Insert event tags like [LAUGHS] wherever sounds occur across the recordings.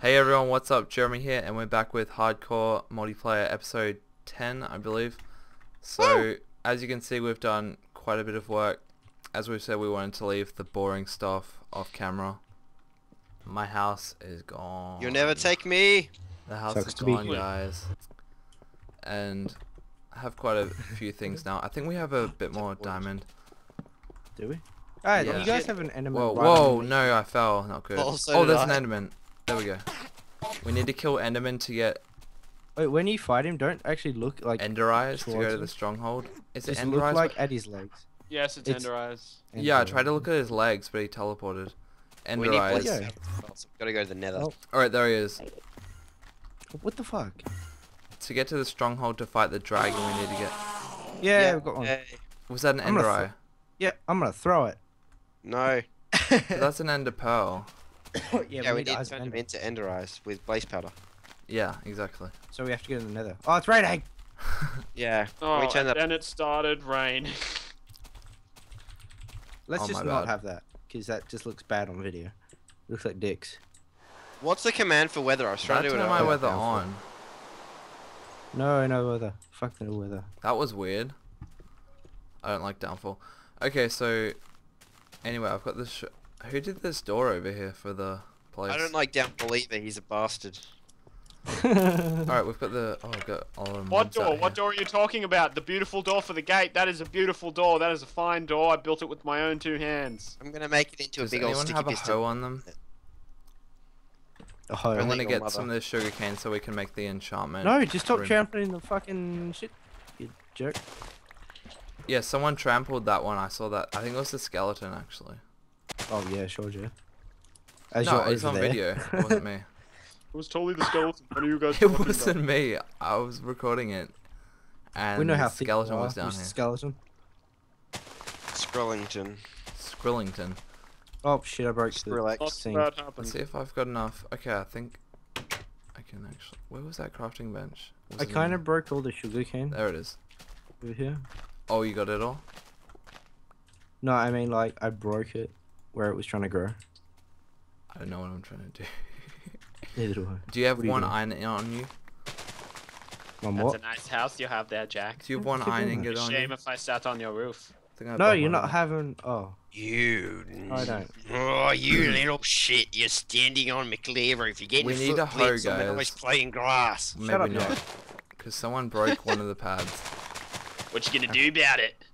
Hey everyone, what's up? Jeremy here, and we're back with Hardcore Multiplayer episode 10, I believe. So, as you can see, we've done quite a bit of work. As we said, we wanted to leave the boring stuff off camera. My house is gone. You'll never take me. The house Sucks is gone, you. guys. And I have quite a few things now. I think we have a bit more diamond. Do we? Alright, Yeah. you guys have an enemy. Whoa, whoa, no, I fell. Not good. Well, so oh, did there's an I. enderman. There we go. We need to kill enderman to get Wait, when you fight him, don't actually look like. ender eyes to go towards to the stronghold. Is it just ender look eyes? like at his legs. Yes, it's, It's- Ender Eyes. Yeah, I tried to look at his legs, but he teleported. we Ender need eyes. Yeah. places. Gotta go to the nether. Oh. Alright, there he is. What the fuck? To get to the stronghold to fight the dragon, we need to get. Yeah, yeah. we've got one. Hey, Was that an I'm ender eye? Yeah, I'm gonna throw it. No. But [LAUGHS] That's an ender pearl. [COUGHS] yeah, Yeah, we need need to eyes turn them into ender eyes with blaze powder. Yeah, exactly. So we have to get in the nether. Oh, it's raining! [LAUGHS] Yeah. Oh, we turn and that. then it started rain. Let's Oh, just not have that, because that just looks bad on video. Looks like dicks. What's the command for weather? I was trying Try to do turn it. my weather on. No, no weather. Fuck no weather. That was weird. I don't like downfall. Okay, so anyway, I've got this. Sh- Who did this door over here for the place? I don't like Downfall either. He's a bastard. [LAUGHS] All right, we've got the. Oh, I've got all the What door? What door are you talking about? The beautiful door for the gate. That is a beautiful door. That is a fine door. I built it with my own two hands. I'm gonna make it into Does a big old anyone sticky have a piston. hoe on them? A hoe. I'm gonna get mother. some of this sugar cane so we can make the enchantment. No, just stop room. trampling the fucking shit, you jerk. Yeah, someone trampled that one. I saw that. I think it was the skeleton actually. Oh yeah, sure, Jeff. As no, you're it's on there. video. It [LAUGHS] wasn't me. It was totally the skeleton. What are you guys [LAUGHS] It wasn't me. I was recording it. And we know how the thick skeleton you was are, down Mr. here. Skeleton. Skrillington. Skrillington. Oh shit! I broke the Skrillex. Not thing. Let's see if I've got enough. Okay, I think I can actually. Where was that crafting bench? Was I kind of broke all the sugar cane There it is. over here. Oh, you got it all? No, I mean like I broke it where it was trying to grow. I don't know what I'm trying to do. [LAUGHS] Neither do I. do you have What are you one doing? iron on you? Mum, That's what? a nice house you have there, Jack. Do you have Yeah, one keep iron doing ingot on Shame if I sat on your roof. I think I No, you're not having. Oh, You. I don't. Oh, you little shit! You're standing on McLear If You're getting We need a hoe, footprints on when I was guys. playing grass. Maybe up, not. Because someone broke one of the pads. What you gonna do about it?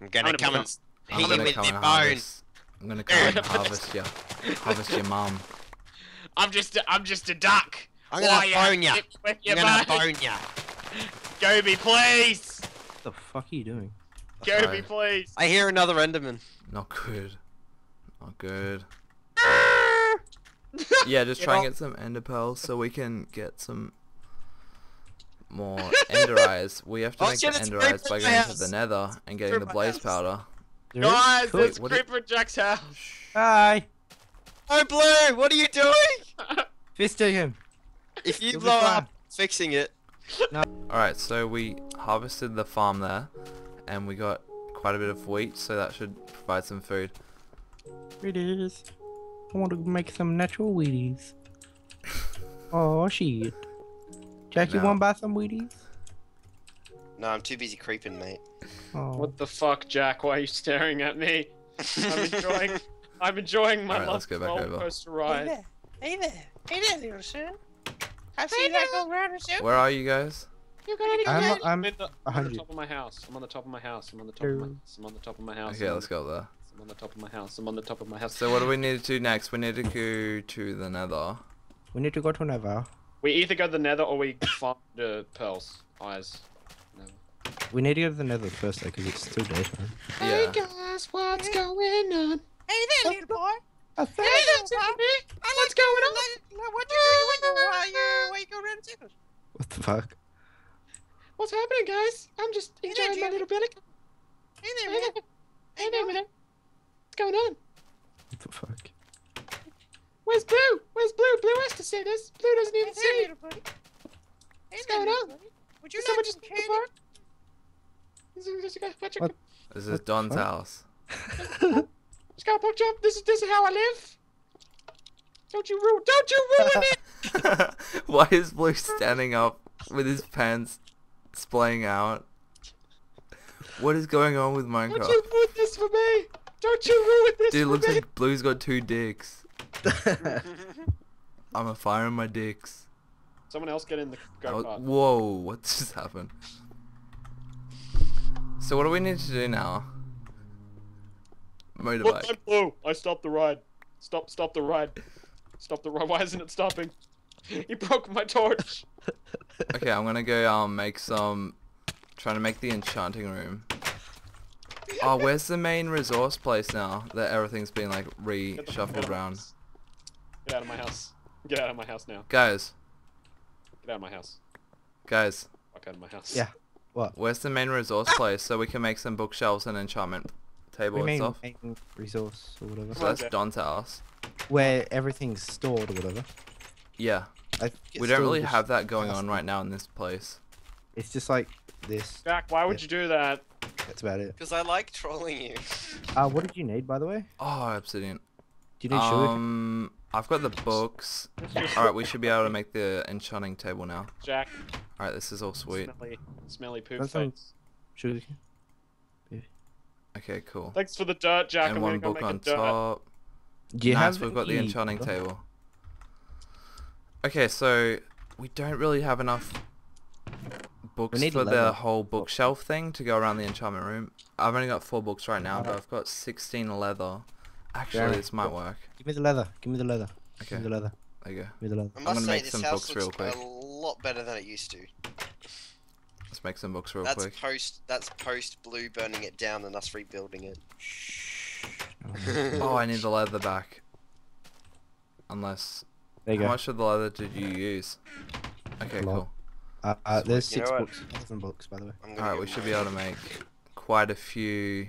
I'm gonna I'm come gonna- and I'm hit you gonna with come my and bone. Harvest. I'm gonna come and [LAUGHS] harvest you. Harvest your mom. I'm just a, I'm just a duck. I'm gonna uh, bone ya. hit I'm gonna bone? bone ya. [LAUGHS] Goby, please. what the fuck are you doing? Goby, Sorry. please. I hear another Enderman. Not good. Not good. [LAUGHS] Yeah, just try and get some ender pearls so we can get some more ender eyes. We have to Oh, make shit, the ender eyes by by my going to the nether and getting Right the by my blaze house. powder. There is? Guys, Cool. it's What did- Creeper Jack's house. Hi, Oh, Blue, what are you doing? [LAUGHS] fisting him. If you You'll blow up fixing it, No. Alright, so we harvested the farm there and we got quite a bit of wheat, so that should provide some food. Wheaties. I want to make some natural Wheaties. [LAUGHS] Oh shit. Jack, you want to buy some Wheaties? No, I'm too busy creeping, mate. Oh. What the fuck, Jack? Why are you staring at me? I'm [LAUGHS] enjoying. I'm enjoying my Alright, let's go back roller coaster ride. Hey there. Hey there, little son. I've seen that go round and so. Where are you guys? You got any I'm, good? I'm, in the, I'm on the top of my house. I'm on the top of my house. I'm on the top of my house. I'm on the top of my house. Okay, I'm let's on go there. I'm on the top of my house. I'm on the top of my house. So what do we need to do next? We need to go to the nether. we need to go to Nether. We either go to the nether or we [LAUGHS] find the pearls. Eyes. No. We need to go to the Nether first though, because it's still daytime. Yeah. guys, what's going on? Hey there, little boy. I Hey there, Tommy. What's going on? What you do? What you why you why you go around circles? What the fuck? What's happening, guys? I'm just Hey there, enjoying my little belly. Hey there, man. Hey there, man. What's going on? What the fuck? Where's Blue? Where's Blue? Blue has to see this. Blue doesn't Hey even there, see. little buddy. Hey What's there, going on? buddy. Would you Did like someone some just candy? bark? Is it- is it gonna- watch it- What? This is What the Don's fuck? house. Scar Pork Chop, this is this is how I live. Don't you ruin don't you ruin it! [LAUGHS] Why is Blue standing up with his pants splaying out? What is going on with Minecraft? Don't you ruin this for me! Don't you ruin this Dude, for looks me! like Blue's got two dicks. [LAUGHS] I'm a fire in my dicks. Someone else get in the go Oh, kart. whoa, what just happened? So what do we need to do now? Motorbike. I'm blue. I stopped the ride. Stop, stop the ride. Stop the ride. [LAUGHS] Why isn't it stopping? [LAUGHS] He broke my torch. [LAUGHS] Okay, I'm gonna go um make some trying to make the enchanting room. Oh, where's the main resource place now that everything's been like Get the fuck out reshuffled around? house. Get out of my house. Get out of my house now. Guys, Get out of my house. guys, Fuck out of my house. Yeah. What? where's the main resource place so we can make some bookshelves and enchantment table We and mean stuff? main resource or whatever. So that's Okay. Don's house. Where everything's stored or whatever. Yeah, I we don't really have that going on right now in this place. It's just like this. Jack, why would Yeah. you do that? That's about it. Because I like trolling you. Uh, what did you need, by the way? Oh, obsidian. Do you need sugar? Um, I've got the books. All right, we should be able to make the enchanting table now. Jack. All right, this is all sweet. Smelly, smelly poop Want some- face. Sugar? Okay, cool. Thanks for the dirt, Jack. and I'm one book make on top. Do you nice, have we've got the enchanting leather? table. Okay, so we don't really have enough books need for the whole bookshelf thing to go around the enchantment room. I've only got four books right now, but I've got 16 leather. Actually, Jeremy, this might work. Give me the leather. Give me the leather. Okay, Give me the leather. there you go. Give me the leather. I I'm must gonna say, make this some house books real looks quick. a lot better than it used to. Let's make some books real That's quick. post. That's post blue burning it down and us rebuilding it. Oh, I need the [LAUGHS] leather back. Unless, There you how go. much of the leather did you use? Okay, cool. Uh, uh, there's You know six books. Thousand books, by the way. Alright, we should be able to make quite a few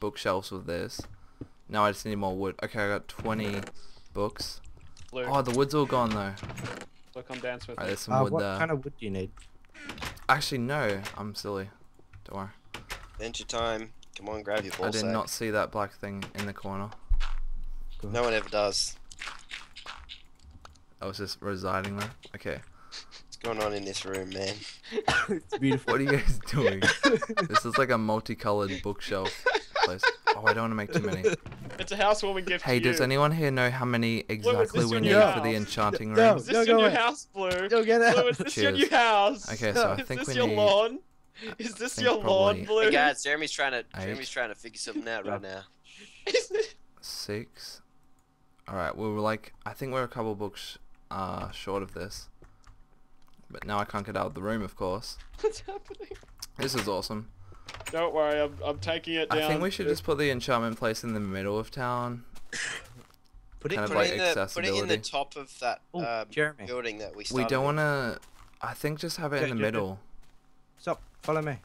bookshelves with this. Now I just need more wood. Okay, I got 20 books. Blue. Oh, the wood's all gone though. So come dance with Alright, there's some Uh, wood what there. kind of wood do you need? Actually, no, I'm silly. Don't worry. Adventure time. Come on, grab your ball I did sack. not see that black thing in the corner. Go No one ever does. I was just residing there. Okay. What's going on in this room, man? [LAUGHS] it's beautiful. What are you guys doing? [LAUGHS] this is like a multicolored bookshelf place. Oh, I don't want to make too many. [LAUGHS] It's a housewarming gift Hey, to you. does anyone here know how many exactly this we need new for the house? enchanting No. room? Is this Go, your new away. house, Blue? Go get Blue, is this your new house? Okay, [LAUGHS] so I is think this we your need- lawn? Is this your lawn, Blue? Hey guys, Jeremy's trying to Eight. Jeremy's trying to figure something out right now. [LAUGHS] Six. Alright, we were like, I think we're a couple books uh, short of this. But now I can't get out of the room, of course. What's happening? This is awesome. Don't worry, I'm, I'm taking it down. I think we should just put the enchantment place in the middle of town. [LAUGHS] Put it. Kind of Put like it, in the, put it in the top of that Oh, um, Jeremy. building that we We don't want to... I think just have it in the ju- ju- middle. Stop. Follow me.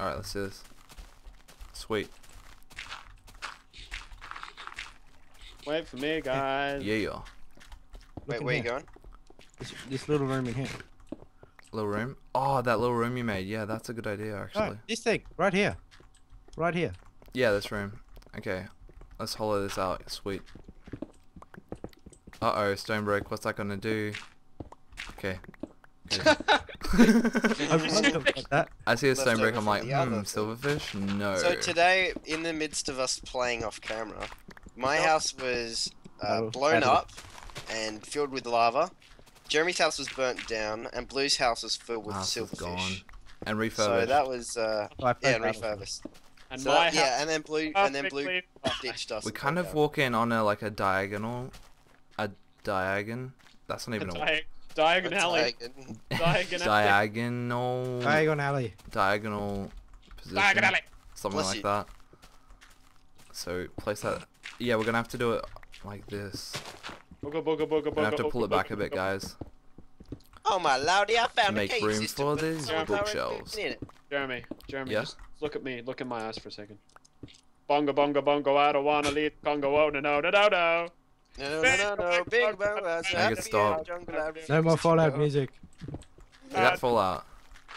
Alright, let's do this. Sweet. Wait for me, guys. Yeah. Look Wait, in where you here. going? This, this little room in here. Little room. Oh, that little room you made. Yeah, that's a good idea, Right, actually. this thing right here. Right here. Yeah, this room. Okay. Let's hollow this out. Sweet. Uh-oh, stone break. What's that gonna do? Okay. Good. [LAUGHS] [LAUGHS] I was wondering about that. I see a stone break. I'm like, hmm, silverfish? No. So today, in the midst of us playing off camera, my house was uh, blown up and filled with lava. Jeremy's house was burnt down, and Blue's house was filled with House is gone. silverfish. And So that was uh, Oh, yeah, played and refurbished. And So my that- yeah, house and then Blue and then Blue ditched us. we kind of out. walk in on a like a diagonal. A diagon. That's not even a Di- That's diagonally. like- Diagonally. diagonal. Diagon alley. diagonal position. Diagonally. Something Bless like you. that. So place that. Yeah, we're gonna have to do it like this. Booga booga booga We're gonna have to pull booga, it back booga, a bit, guys. Oh my lordy! I found Make a cave room for these solar bookshelves. Jeremy, Jeremy, Yeah? just look at me. Look in my eyes for a second. Bongo bongo bongo, I don't wanna leave Congo. Oh no no no no no. No, no, no, no, big bang, Make it stop. No more Fallout music. Is that Fallout?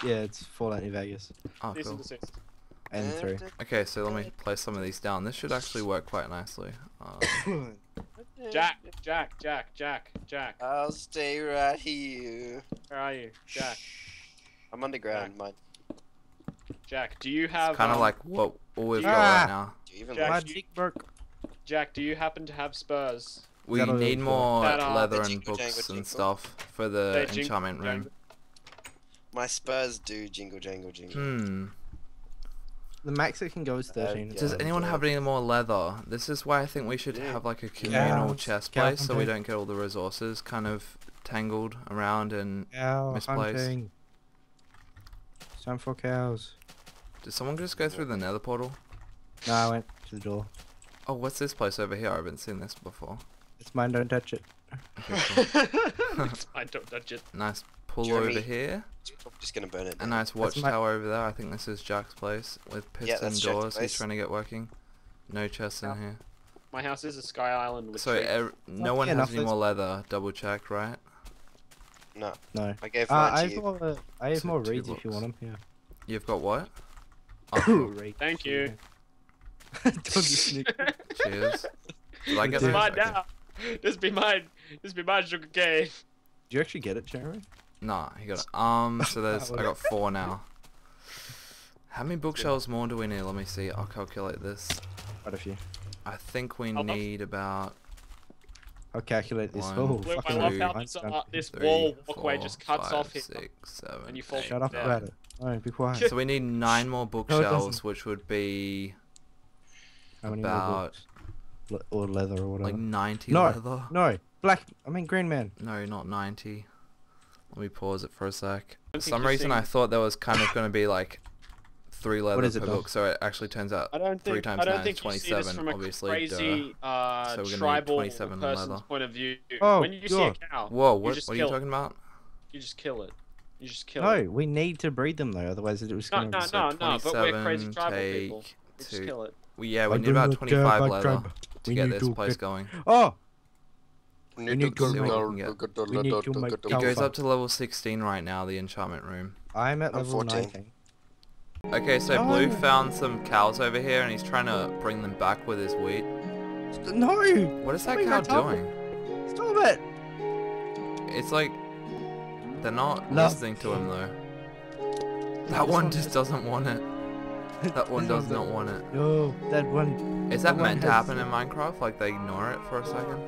Yeah, it's Fallout New Vegas. Oh, cool. desist. And three. Okay, so let me place some of these down. This should actually work quite nicely. Uh, [COUGHS] Jack, Jack, Jack, Jack, Jack. I'll stay right here. Where are you, Jack? I'm underground, mate. Jack, do you have? It's kind of um, like what all we've got Ah. right now. Do you even Jack, My do you- dick broke. Jack, do you happen to have spurs? We need more That are- leather and jingle, books jangle, and jingle. stuff for the They jingle, enchantment room. jangle. My Spurs do jingle jangle jingle. Hmm. The max it can go is Uh, 13. yeah. Does anyone have any more leather? This is why I think we should Yeah. have like a communal Cows, chest cow place so we don't get all the resources kind of tangled around and Cow misplaced. hunting. Time for cows. did someone just go through the nether portal? No, I went to the door. Oh, what's this place over here? I haven't seen this before. It's mine, don't touch it. Okay, cool. [LAUGHS] it's fine, don't touch it. nice pool Jeremy. over here. I'm just gonna burn it. A down. nice my- watchtower over there. I think this is Jack's place with Yeah, piston that's Jack's doors. He's trying to get working. No chests in here. My house is a sky island with So er, no one has any there's- more leather. Double check, right? No, No. I gave Uh, I to have you. more, uh, I have So more reeds if you want them. Yeah. You've got what? [COUGHS] Oh, Reeds. Thank you. [LAUGHS] Don't be sneaky. cheers. Did I get This Dude. is those? mine now. This be mine. This be my sugar cane. Did you actually get it, Jeremy? Nah, he got it. Um, so [LAUGHS] there's I got four now. [LAUGHS] How many bookshelves more do we need? Let me see. I'll calculate this. Quite a few. I think we How much? need about I'll calculate this. One, Oh, Blue, I love how this, uh, this three, wall walkway four, just cuts five, off here. six, seven, and you fall Shut up Yeah. about it. No, be quiet. So we need nine more doesn't. bookshelves, which would be How many about? Le- or leather or whatever. like 90 No. leather. No, black. I mean green man. No, not 90. Let me pause it for a sec. For some you're reason, I thought there was kind of going to be like three leather is it, per Dom? book, so it actually turns out I don't Three times I don't nine think is you 27, from a obviously, crazy uh, So we're gonna need 27 person's leather. point of view. Oh, when you see God. a cow, Whoa, what, what are you kill it. talking about? you just kill it. You just kill No, it. we need to breed them though, otherwise it was No, gonna. no, So no, no. But we're crazy tribal people. We just kill it. Well, yeah, we I need do about 25 leather to get this place going. Oh, We We need to see what we make- can get. We need to make It Alpha. goes up to level 16 right now, the enchantment room. I'm at I'm level 14. 19. Okay, so No. Blue found some cows over here, and he's trying to bring them back with his wheat. No, What is that cow God, stop doing? stop it. It's like they're not No. listening to him though. That one just doesn't want it. [LAUGHS] That one does not want it. No, that one. Is that that meant to happen in Minecraft? Like they ignore it for a second?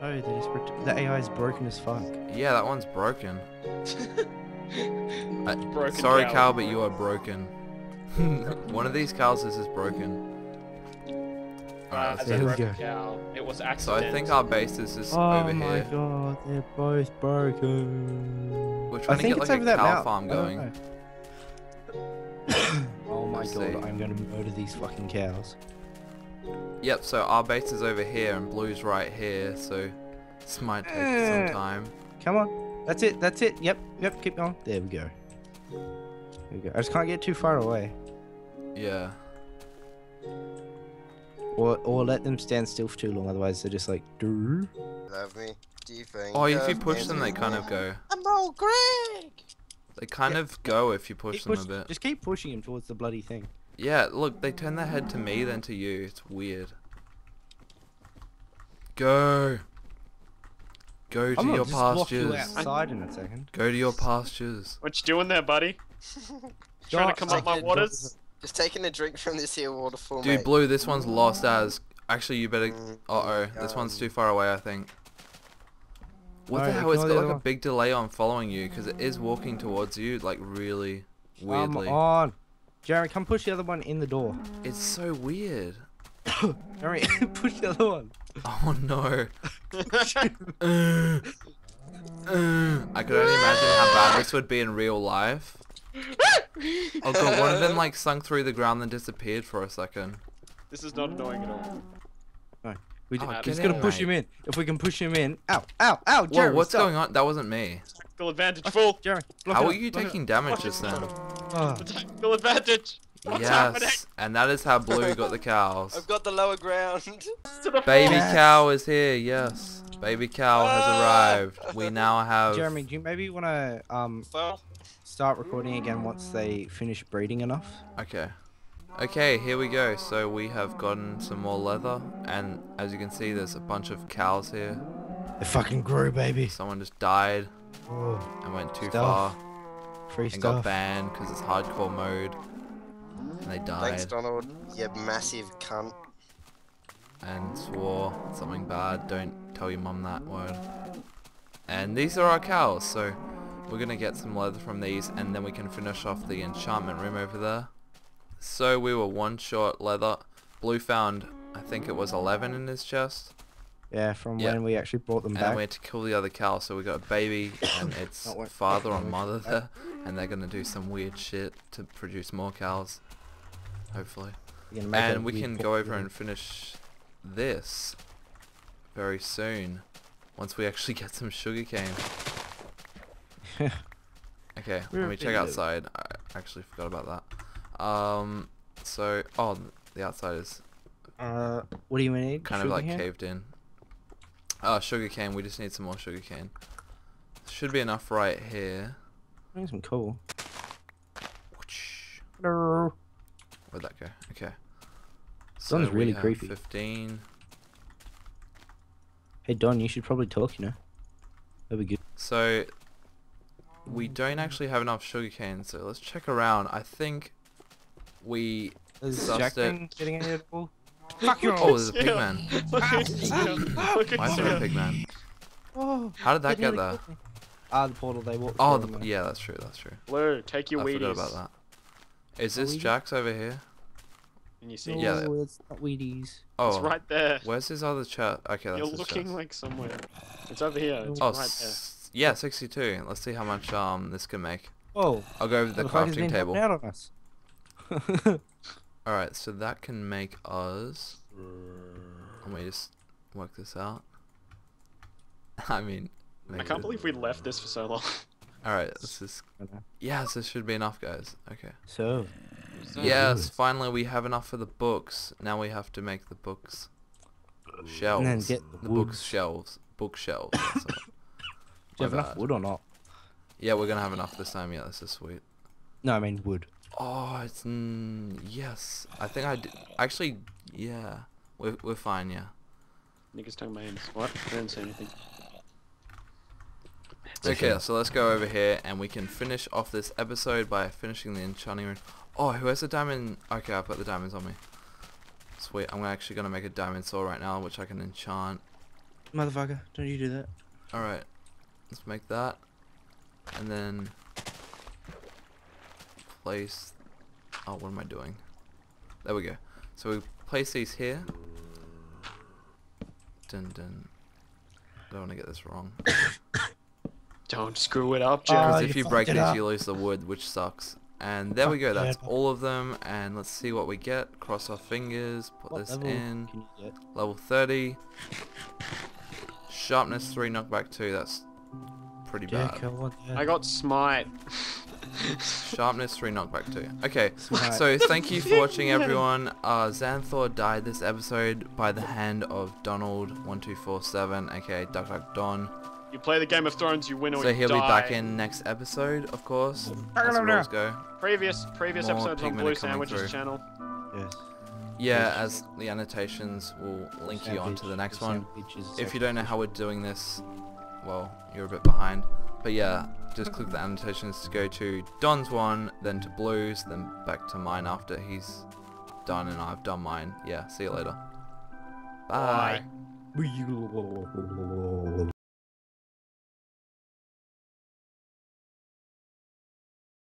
No, they just the AI is broken as fuck. Yeah, that one's broken. [LAUGHS] Uh, Broken sorry, cow. cow, but you are broken. [LAUGHS] one of these cows is just broken. Uh, Alright, as There we broken go. cow. It was So. I think our base is just Oh over here. Oh my god, they're both broken. We're I trying to think get it's like over a that cow mount. farm I don't going. [COUGHS] oh my god. I'm gonna murder these fucking cows. Yep, so our base is over here and blue's right here, so this might take Eh. some time. Come on, that's it, that's it. Yep, yep, keep going. There we go. There we go. I just can't get too far away, Yeah. or or let them stand still for too long. Otherwise, they're just like. "Durr." Love me. Do you think? Oh, if you push them, they kind of go. I'm old Greg. They kind Yeah. of go if you push Keep them push- a bit. Just keep pushing him towards the bloody thing. Yeah, look, they turn their head to me, then to you. It's weird. Go. Go to I'm gonna your just block you pastures. outside in a second. Go to your pastures. What you doing there, buddy? [LAUGHS] Trying to come up my waters? Just taking a drink from this here waterfall, Dude, mate. Blue, this one's lost as. Actually, you better. Mm, Uh oh, this one's too far away, I think. What the hell? It's ignore got like a big delay on following you because it is walking towards you, like really weirdly. Come on, Jeremy, come push the other one in the door. It's so weird. [COUGHS] Jeremy, [LAUGHS] push the other one. Oh no. Uh, [LAUGHS] uh, [LAUGHS] I could only imagine how bad this would be in real life. Oh god, one of them like sunk through the ground and disappeared for a second. This is not annoying at all. We Oh, just, get just gotta in, push mate. him in. If we can push him in. Ow, ow, ow, Whoa, what's stop. going on? That wasn't me. Tactical advantage, fool! Jeremy, block How it are up, you block it taking damage just then? Up. Ah. [LAUGHS] Tactical advantage! What's happening? Yes, and that is how Blue got the cows. I've got the lower ground. [LAUGHS] The Baby Yes. cow is here, yes. Baby cow has Ah. arrived. We now have... Jeremy, do you maybe want to um start recording again once they finish breeding enough? Okay. Okay, here we go. So we have gotten some more leather, and as you can see, there's a bunch of cows here. It fucking grew, baby. Someone just died and went too Stuff. far free and got banned because it's hardcore mode, and they died. Thanks, Donald. You massive cunt. and swore something bad. Don't tell your mum that word. And these are our cows, so we're gonna get some leather from these, and then we can finish off the enchantment room over there. So we were one short leather. Blue found, I think it was 11 in his chest. Yeah, from Yeah. when we actually brought them back. And we had to kill the other cow, so we got a baby [COUGHS] and its Not father when or mother [LAUGHS] there, and they're gonna do some weird shit to produce more cows, hopefully. We're gonna make a And we can go over and finish this very soon, once we actually get some sugarcane. [LAUGHS] Okay, We're let me check outside. I actually forgot about that. Um, so oh, the outside is Uh, what do you need? kind of like caved in. Oh, sugarcane. We just need some more sugarcane. Should be enough right here. I need some coal. Hello. Where'd that go? Okay. Don's we really creepy. 15. Hey Don, you should probably talk. You know, that'd be good. So we don't actually have enough sugar sugarcane, so let's check around. I think we. Is Sussed Jack it. getting any of the ball? Fuck you! Oh, there's a Yeah. pigman. Look at him. Look Why is there a pigman? Oh, How did that get there? Killed. Ah, the portal they walked. Oh, the, yeah, that's true. That's true. Blue, take your I Wheaties. forgot about that. Is this we- Jack's over here? And you see, No, Yeah. it's not Wheaties. Oh, it's right there. where's his other chat? Okay, that's You're looking chest. like somewhere. It's over here. It's Oh, right there. yeah, 62. Let's see how much um this can make. Oh. I'll go over the crafting table. helping out on us. [LAUGHS] Alright, so that can make us... Let me just work this out. [LAUGHS] I mean... I can't believe we left this for so long. [LAUGHS] Alright, this is... Okay. Yes, this should be enough, guys. Okay. So, Yes, finally we have enough for the books. Now we have to make the books shelves. and then get the, the books shelves. Bookshelves. [LAUGHS] that's Do you have My enough wood or not? Yeah, we're gonna have enough this time. Yeah, this is sweet. No, I mean wood. Oh, it's mm, yes. I think I did. Actually, yeah. We're we're fine. Yeah. Niggas tongue my hands. What? I didn't say anything. Okay, so let's go over here and we can finish off this episode by finishing the enchanting room. Oh, who has a diamond? Okay, I've got the diamonds on me. Sweet. I'm actually gonna make a diamond sword right now, which I can enchant. Motherfucker, don't you do that? All right, let's make that, and then place. Oh, what am I doing? There we go. So we place these here. Dun dun. Don't want to get this wrong. [COUGHS] [COUGHS] Don't screw it up, Oh, Because you if you fucked break it these, you lose the wood, which sucks. And there we go. That's all of them. And let's see what we get. Cross our fingers. Put What this level in. can you get? Level 30. Sharpness 3, knockback 2. That's pretty Jack, bad. I want that. I got smite. [LAUGHS] Sharpness 3, knockback 2. Okay. Smite. So thank you for watching [LAUGHS] everyone. Uh, Tzanthor died this episode by the hand of Donald1247 aka Duck Duck Don. You play the Game of Thrones, you win or So you he'll be back in next episode, of course. As the rules go. Previous previous More episodes on Blue are Sandvich's through. channel. Yes. Yeah, Yes. as the annotations will link you on to the next one. If you don't know how we're doing this, well, you're a bit behind. But yeah, just click the annotations to go to Don's one, then to Blue's, then back to mine after he's done and I've done mine. Yeah, see you later. Bye. Bye. Bye.